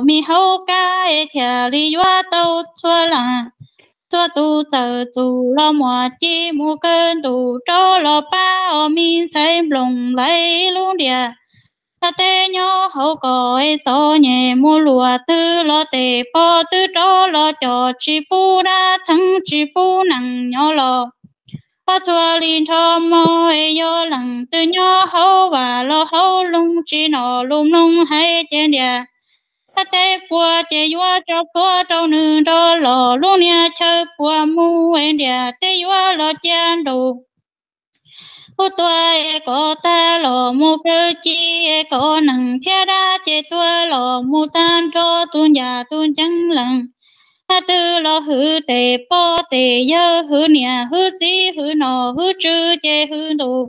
mi hậu ca e thia li yua tàu chua là chua tu tờ, tu lo mùa chi, mu cơn tu cho lo ba o mi say lùng lấy luôn địa. Ta tê nhó hậu có e so nhẹ mu lùa tư lo tê po tư cho lo cho chi pu đa thắng, chi pu nặng nhó lo ba chua linh cho mô e yo lăng tư nhó hậu và lo hậu lung, chi nọ lung lung hay trên địa ta tê bùa chê yua cho bùa trâu nữ đô lò lu nha chơ bùa mu en địa tê yua lo chan đủ hú tua e có ta lò mu cơ chi e có nặng thia đa chê tua lò mu tan cho tuôn nhà tuôn chẳng lặng ta tư lo hư tê po tê yơ hư nia hư chi hư nọ hư chư chê hư đủ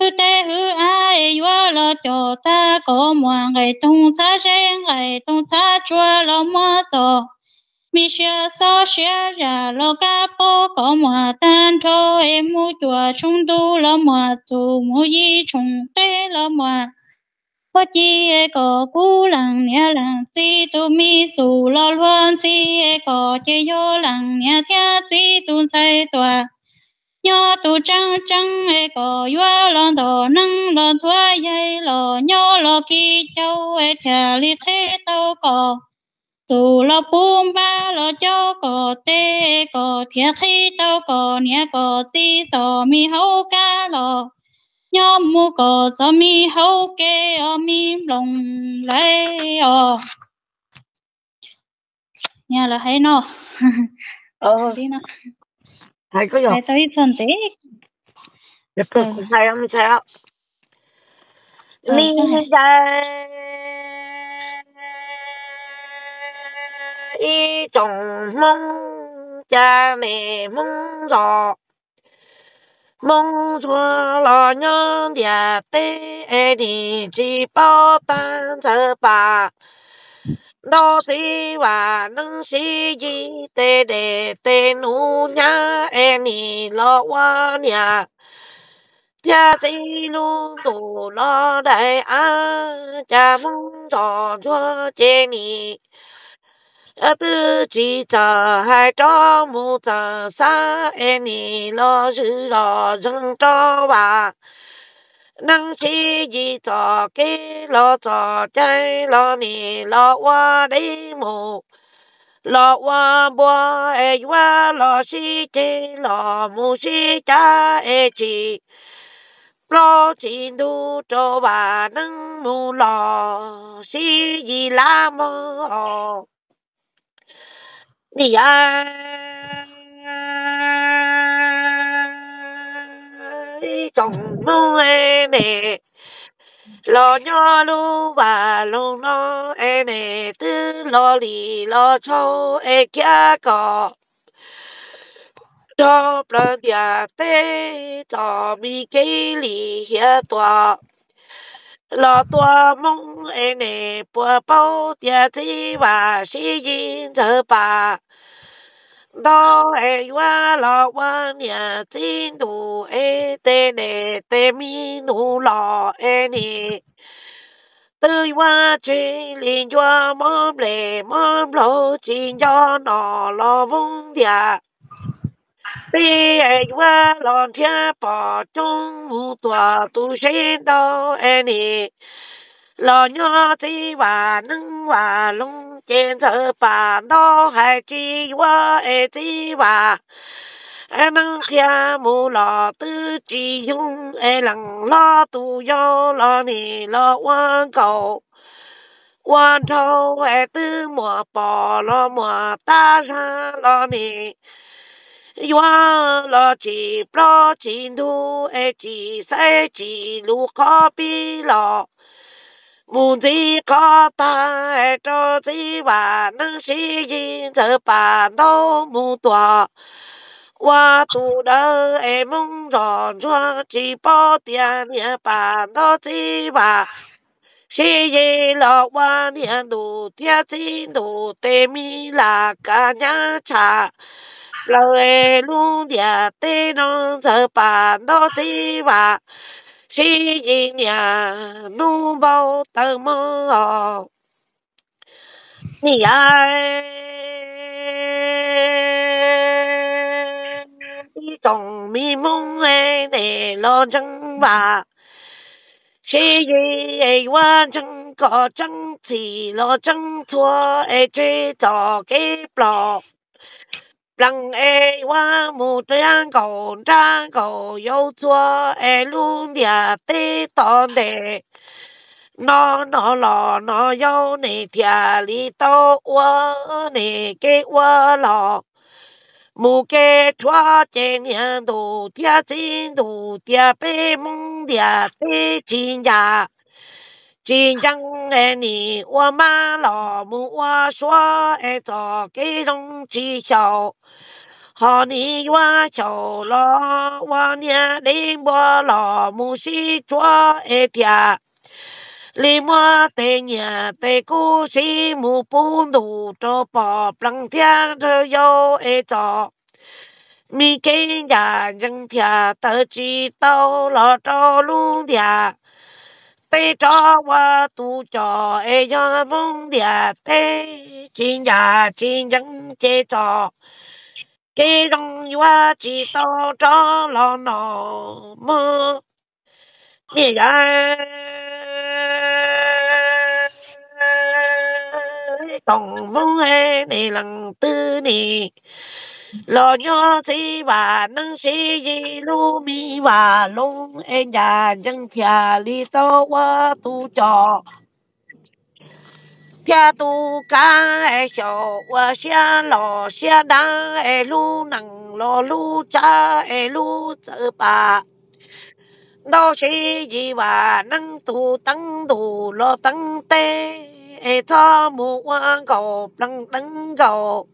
hư tê hư ai yo lo cho ta có mua ngày tung xa sen ngày tung xa chua lo mua tổ mi xia so xia ra lo ca po có mua tan cho em mu chua chung tu lo mua tu mu yi chung tê lo mua có chi e có cú lăng nha lăng si tu mi tu lo luôn chi e có chê yo lăng nha thia si tu sai tòa nhớ tu trăng trăng e có yua lon đồ nâng lon thua dây lò nhớ lò kỳ châu e thà li thế tàu có tu lo bùm ba lo cho có tê có thiệt khi tàu có nia có chi tò mi hậu ca lò. Nhớ mu có cho mi hậu kê ở mi lòng lấy ở nhà là hay nó ờ. Đi nó hay có rồi hay tới chân tế Rất cực Ừ. hay lắm sao Ờ, mi cái này. ra y trồng mong cha mẹ mong giò mong chúa lo nhân địa tê e đi chỉ bao tan chờ bà đó thì và nâng sĩ gì tê đề tê nụ nhá e nì lo quá nhà cha chỉ lu tù lo đại á, cha mong trò cho chê nì. Ở tư chỉ chờ hai cho mu chờ xa e nì lo sự lo dâng cho bà năng chi gì cho cái lo cho trái lo nì, lo qua đi mù. Lo qua bùa e qua lo si chê lo mu si cha e chi lo chỉ đủ cho bà nâng mu lo si gì la mơ đi ai? Chồng mong nè. Lo nhớ lu và lu nó e nè tư lo lì lo cho e kia cọ. Cho plan địa tê, cho mi cây lì hiệp tòa. Lo tòa mong e nè, bùa bao địa chi và sĩ yin thơ bà đó ai e, qua, lo, qua nhà tin đủ e tê, nè, tê, mi, nụ lo e nè tư, qua chỉ liên qua, mom lệ mom lo chỉ cho nó lo vung dạ. dia đi ai e, qua lo thiên bỏ chung mu tòa, tu sinh đâu e nè lo nhỏ chi và nâng và lung trên thơ bà đó hay chi wa ê chi và e nâng kia mù lo tư chi dung, ê lặng lo tu yo lo nì lo quan cầu. Quan thâu ê tư mùa bò, lo mùa ta ra, lo nì. Yo lo chỉ pro chỉ thu ê chỉ sai chỉ lu khó bi lo muốn gì có ta cho gì và nâng sĩ yin chờ bà đâu mu tòa wa tu đỡ em mong giòn cho chỉ bỏ tiền nhà bà đó gì và sĩ gì lo wa niên đủ đủ mi là cả nhà cha lời luôn địa tê non chờ bà đó gì và chỉ gì nhà nu bao tờ mơ nhỉ ai trong mi mông ai để lo chẳng bà. Chỉ gì ấy qua chẳng có chẳng chỉ lo chẳng thua ai chỉ cho cái bỏ 让诶我木 e wang mu trang ko trang ko 我，你给我弄，木 e lun diat e ton de, no no. Chín mua tê nhà tê cú sĩ mù bù đủ cho bỏ bằng thiên thơ yêu ê cho mi kê nhà dân thia tơ chi tao lo cho luôn thia tê cho wa tu cho e ya mong dia tê chi ya chi yang chê cho kê đông yua chi to cho lo nọ mơ. Ya tổng mong e này lần tư nì lo nhớ chỉ và nâng sĩ gì lu mi và lung em nhà dân thia li to qua tu cho thia tu ca e sầu và xia lo xia đá e lu nằng lo lu cha e lu sợ bà. Đó sĩ gì và nâng tu tăng tu lo tăng tê e cho mu quan cầu đăng tăng cầu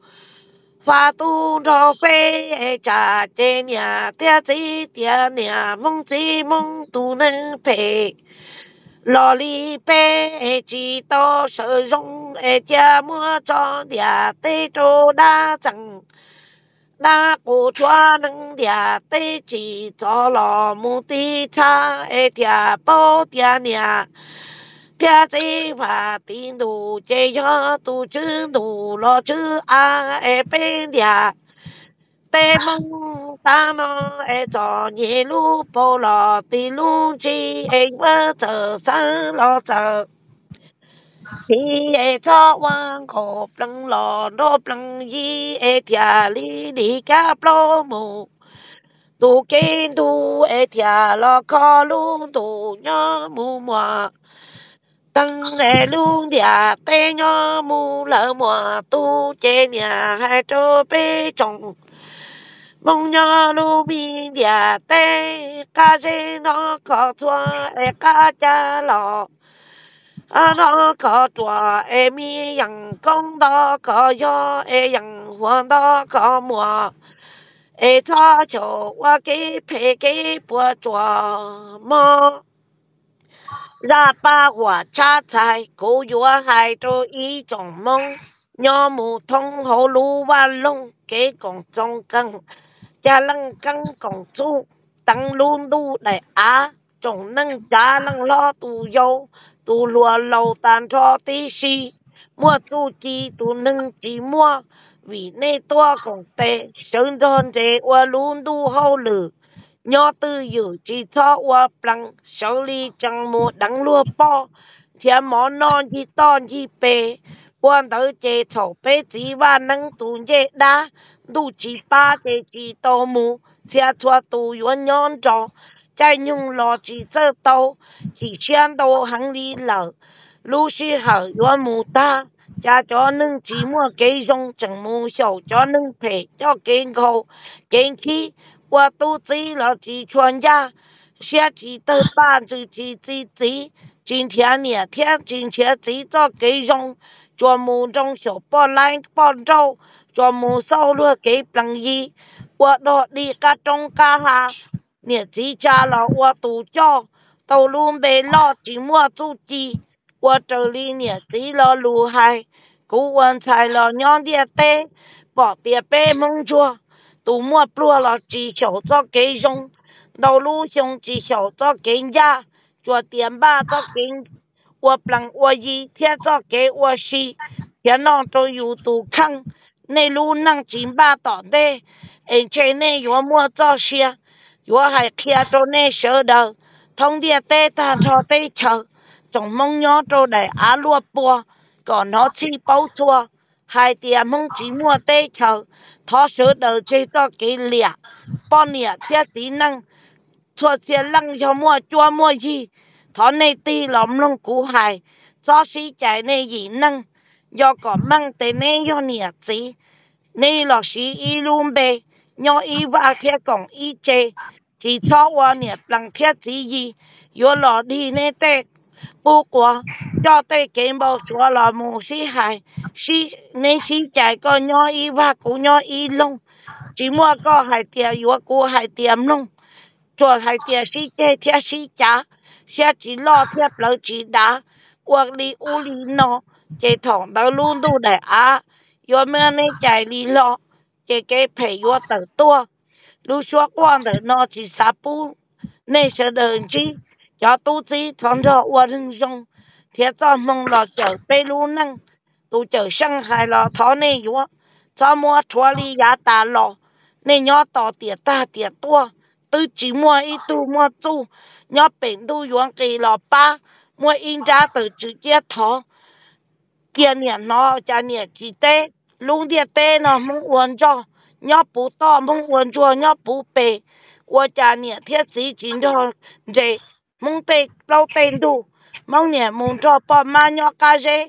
hoa tu cho phê e trà chê nhà tia chỉ tia nhà mong chỉ mong tu nâng phê lò li bê e chỉ to sợ rong e cha mua cho nhà tê trô đa chẳng đa cổ chua nâng nhà tê chỉ cho lò mu ti cha e tia bao tia và tin lo bên ta nó e cho e nhẹ lu bồ lò ti lu chi e vơ chờ sa lo chờ thì e cho quan khổ plăng lò đô plăng yi e tia li đi cá plo mù. Tu kiến tu e tia lo khó lu tu nhớ mù mùa tăng lệ luôn địa tê nhớ mù lỡ mùa tu chế nhà hai trô bê trồng mong nhớ lu bi địa tê ca dê nó có chua e ca cha lọ à nó có chua e mi yang công đó có yo e yang hoàn đó có mùa. E cho chỗ qua cái phê cái bùa chua mò. ra ba quả cha菜，古语系做一种梦，若无通好路哇窿，几讲中更，家能更讲住，等路路嚟啊，仲能家能攞度有，度落路但错啲事，莫做机度能寂寞，vì nên toa còn tệ, sơn đơn thế và luôn đủ hậu lử. Nhỏ tư dự chỉ cho qua bằng xử lý chẳng mù đắng lúa bò thiên mỏ non chỉ ton chỉ bề quan tới chế thổ bê chỉ và nâng tù dễ đá đủ chỉ ba chế chỉ tô mù chia thua tù yuan nhon trò chạy nhung lò chỉ chơ tô chỉ xem tô hàng lý lở lưu sĩ hở yuan mù ta cha cho nâng chỉ mua kế rong chẳng mù sầu cho nâng phê cho cây khâu cây khí 我都知了几全家，下几头班就几几几，今天呢天今天制作给用，专门种小包来包粥，专门烧了给朋友，我到你家种家下，你自家了我都叫，都路没老寂寞住鸡，我这里呢只了路海，古文菜了两点带，把点白蒙着。 tu mua plua là chỉ hiểu cho cái dùng đầu lu dùng chỉ hiểu cho cái nhà cho tiền ba cho cái 我 bằng 我一天做给我洗， 天啷都有都看，那路能金巴到的，而且呢有么早些，我还看到那小的，通电带他他带球，从梦鸟到来阿罗波，còn nó chi bao chua, hai tia mong chỉ mua tê chờ. Thó sớ đầu chơi cho cái lẹ, bọn lẻ thiết chỉ năng. Cho xe lăng cho mua chua mua gì thó này tì lòm lông cú hài. Cho sĩ chạy này gì năng. Do có măng tê này do lẻ chỉ này là sĩ y luôn bê. Nhỏ y ba thiết còn y chê. Chỉ cho qua lẻ bằng thiết chỉ gì yo lò đi nè tê. bu qua cho tê kiếm bao xóa là mù sĩ hài sĩ này sĩ chạy có nhớ y va cũng nhớ y lông chỉ mua có hài tiệm yo cú hài tiệm lông做还电视这天是家，下只老天不知道，屋里屋里喏，这同到路路来啊，有没有那在里咯？这给陪我等多，路说光的喏是啥不？那些人机， 要肚子常常我人中，天早梦了就被路能，都就伤害了他那药，怎么脱离也大了，那鸟到点大点多。tôi chỉ mua ít tu mua tu nhớ bệnh tu yuan kỳ lọ ba mua in ra từ chữ chia thọ kia nè nó cha nè chỉ tê luôn địa tê nó muốn uốn cho nhớ bù to muốn uốn cho nhớ bù bề 我家呢贴自己着这 mong tê lâu tên đủ mong nhẹ mong cho bỏ ma nhỏ cá dê.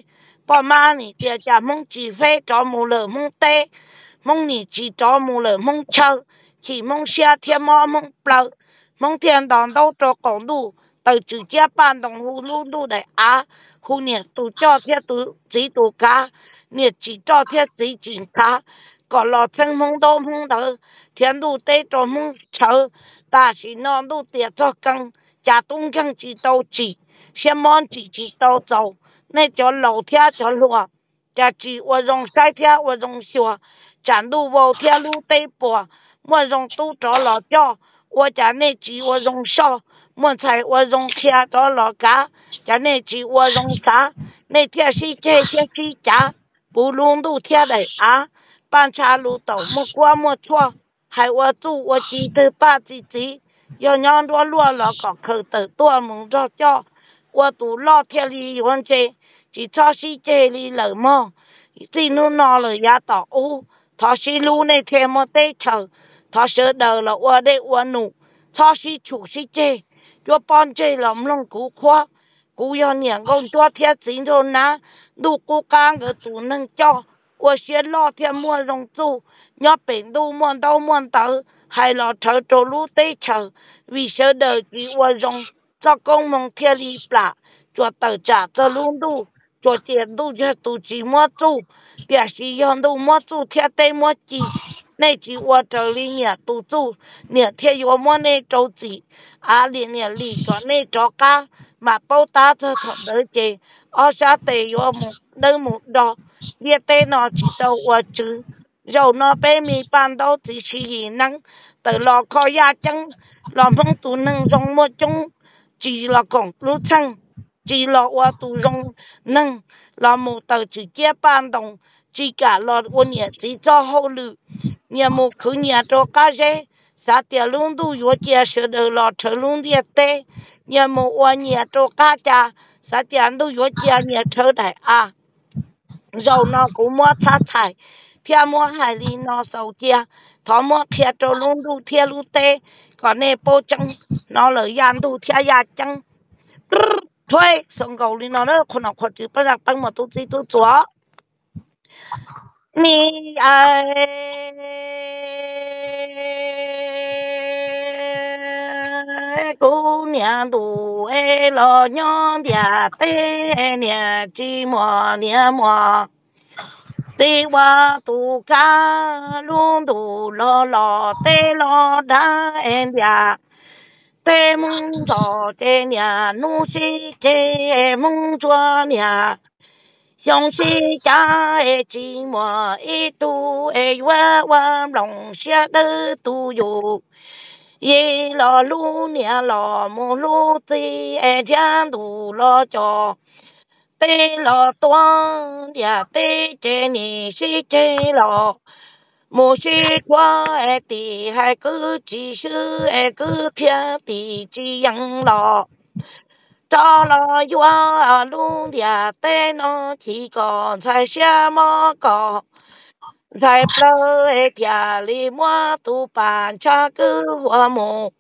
Bỏ ma nỉ tiệt chả mong chỉ phê cho mù lở mong tê. Mong nỉ chỉ cho mù lở mong chờ chỉ mong xe thiên mò mong bờ mong thiên đòn đâu cho cổng đủ từ chữ chia bàn đồng hồ lu lu để á. Hù nhẹ tụ cho thiên tụ chỉ tụ cá. Nhẹ chỉ cho thiên chỉ chỉ cá. Có lọ thân mong đô mong đỡ. Thiên đủ tê cho mong chờ ta chỉ non đủ tiệt cho căng. cha tung căng chỉ đâu chỉ xem món chỉ chỉ đâu dầu nên cho lầu thiên cho lúa cha chỉ 我用晒天我用雪，站路无天路得播。我用都找老家，我家那鸡我用少，我菜我用天找老家，家那鸡我用啥？那天是这天是家，不弄都天来啊，半茶路豆没过没错，还我做我记得把自己 要让我落了个口头多蒙着叫，我都老天里用这，只超市这里冷么，这弄拿了也到哦，他是路那天没得抽。他舍得了我的我努，他是出是这，我帮这了弄古花，古要年工多天钱头拿，路古干个都能叫，我学老天莫容做，要病都莫到莫到， hay là thở trô lũ tê chờ vì sợ đời chỉ qua rong, cho công mong thiên lý bà cho tờ trả cho luôn đủ cho tiền đủ cho tụ chỉ mua chủ để sĩ yon đủ mua chủ thiên tê mua chỉ nên chỉ qua trở lý nhà tụ chủ nhà thiên yếu mua này trâu chỉ à liền nhà lý cho này cho cá, mà bảo ta cho thật đỡ chế ở xa tê yếu một đơn một đó địa tê nó chỉ tàu qua chứ rồi nó bé mi ban đầu thì chỉ năng từ lò coi ya chăng lò phong tu năng trong một chung. Chỉ là còn lúc chăng, chỉ là qua tu trong năng là một tờ chỉ chia ban đồng, chỉ cả lò quân nhà chỉ cho hậu lự. Nhà một khứ nhà cho cá dê sa tia luôn tu yo chia sẻ được lò trở luôn địa tê. Nhà một qua nhà cho cá cha sa tia tu yo chia nhà trở đại à rồi nó cũng mua sát thải theo mua hải lý nó sầu chia thọ mua kia trâu luôn tu theo lu tê. Còn nè bố chăng, nó lỡ yan tu theo ya chăng. Thôi sông cầu lý nó đó con nào con chữ bắt bằng mà tu chi tu chúa. Ni ai cô nhà đủ ê lo nhon nhà tê nhà chi mò nhà mò chỉ qua tu ca luôn tu lo lo tê lo đa em ya. Tê mong cho tê nhà nu si tê e mong cho nhà xong si cha e chỉ mà e tu e qua qua lòng xe đơ tu dù ye lo lu nhà lo mô lu tê e cha tu lo cho. 对了，东呀，对着你西街了，木西瓜爱，地还个鸡手爱，个田地鸡养老。到了远啊，路呀，对侬提高才什么高？在不哎，田里我都搬家个我么？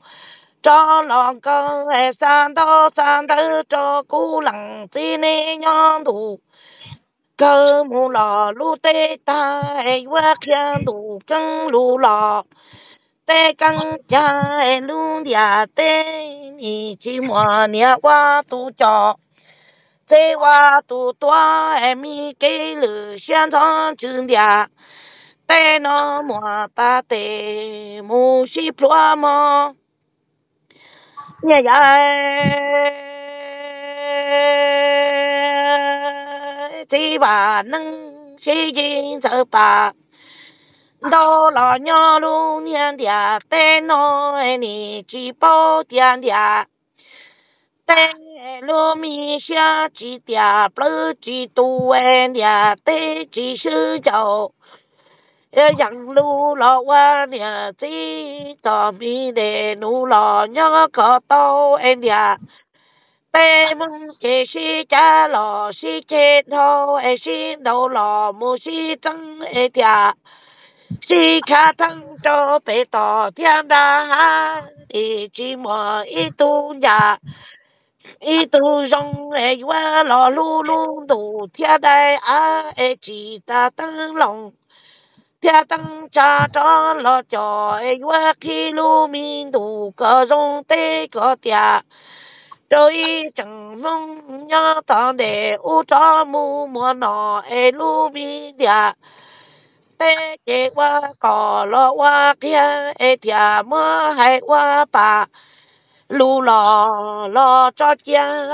Cho lòng con hệ san đó san đó cho cú lặng chi nê nhon đủ. Cơ mù lò lu tê ta hệ quá khian đủ căng lu lò. Tê căng cha hệ lu nhà tê ni chi mùa nhà qua tu cho tê qua tu toa hệ mi kê lử xian thong chừng địa tê nó mùa ta tê mù xí plua mò nhà dạ chỉ bà nâng si dinh sợ bà. Đó là nhô luôn niên địa tên nó nì chỉ bảo tiền địa tên lu mi xia chỉ địa bơ chỉ tu en địa tên chỉ sư giàu yang lu lo wa nia chi cho mi de nu lo nhớ có tao en dia tê mong chế si cha lo si chế thô e si đầu lo mu si tăng e dia si kha tăng cho bê tỏ thiên đa ha đi chỉ mò ít tu nhà. Ý tu rong e wa lo lu lu đủ thiên đại a e chỉ ta tăng lòng tia cha cho lo cho khi có có chẳng mua chế qua có lo qua kia ai tia mơ hay qua bà lu lo lo cho chia